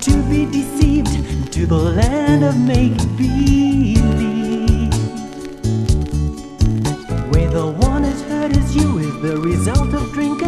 to be deceived to the land of make believe. Where the one as hurt as you is the result of drinking.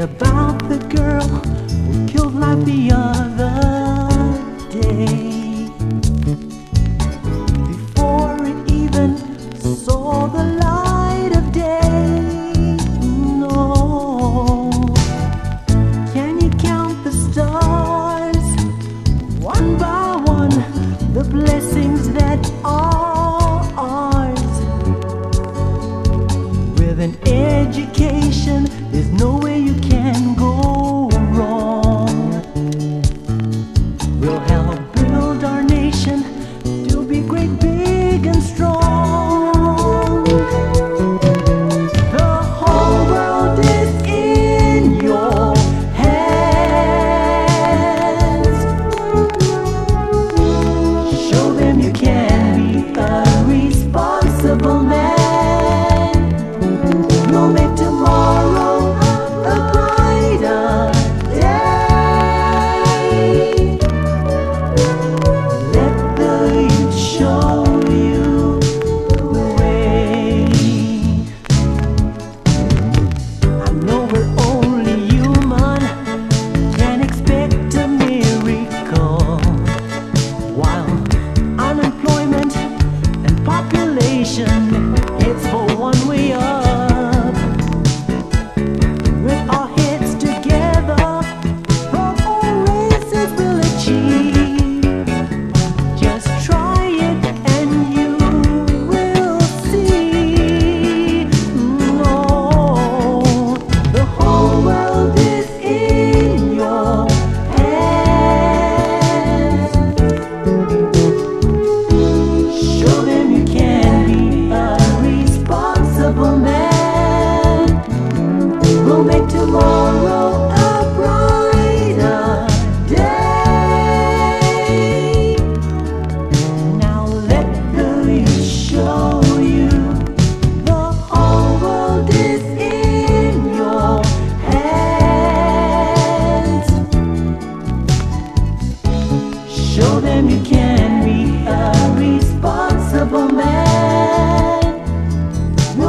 about the girl who killed like the other day. Before it even saw the light of day. No. Can you count the stars? One by one, the blessings that are ours. With an education, there's no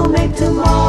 will make tomorrow.